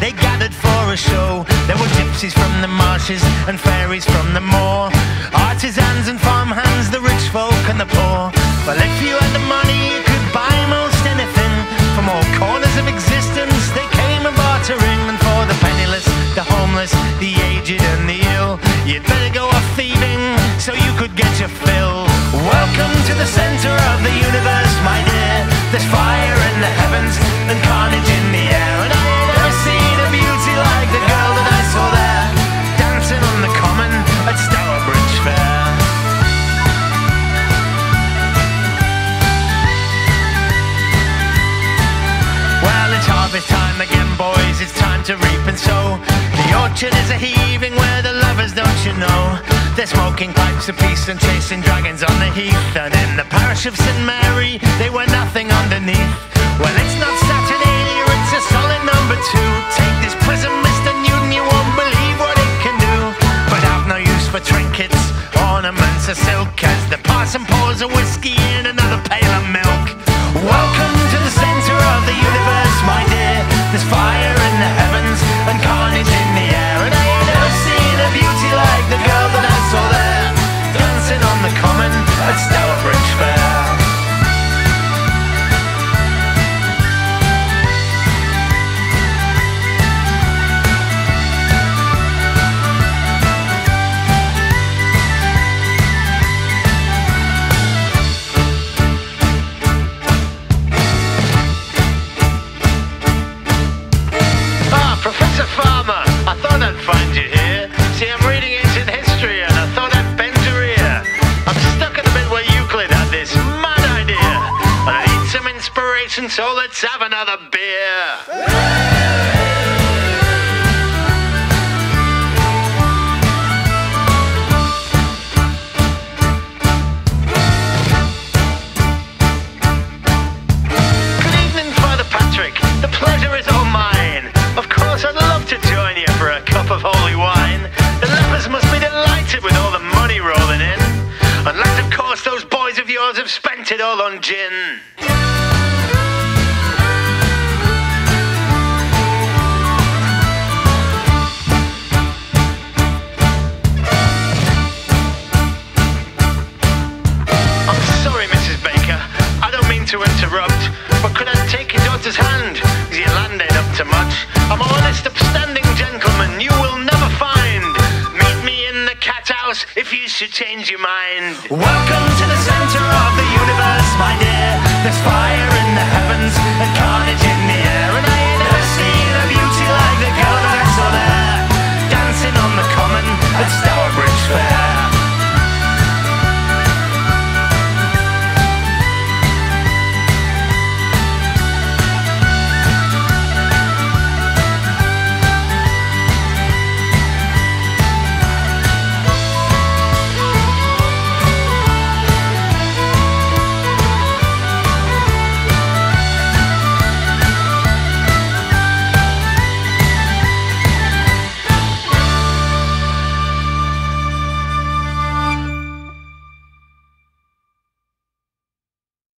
they gathered for a show. There were gypsies from the marshes and fairies from the moor, artisans and farmhands, the rich folk and the poor. Well, if you had the money, you could buy most anything. From all corners of existence, they came a bartering, and for the penniless, the homeless, the aged, and the ill, you'd better go to reap and sow. The orchard is a heaving where the lovers, don't you know? They're smoking pipes of peace and chasing dragons on the heath. And in the parish of St. Mary, they were nothing underneath. Well, it's not Saturnalia, it's a solid number two. Take this prism, Mr. Newton, you won't believe what it can do. But I've no use for trinkets, ornaments, or silk. As the parson pours a whiskey in another pail of milk. Some so let's have another beer. Good evening, Father Patrick. The pleasure is all mine. Of course, I'd love to join you for a cup of holy wine. The lepers must be delighted with all the money rolling in. Unless, of course, those boys of yours have spent it all on gin. Should change your mind. Welcome to the center of the universe, my dear. Fire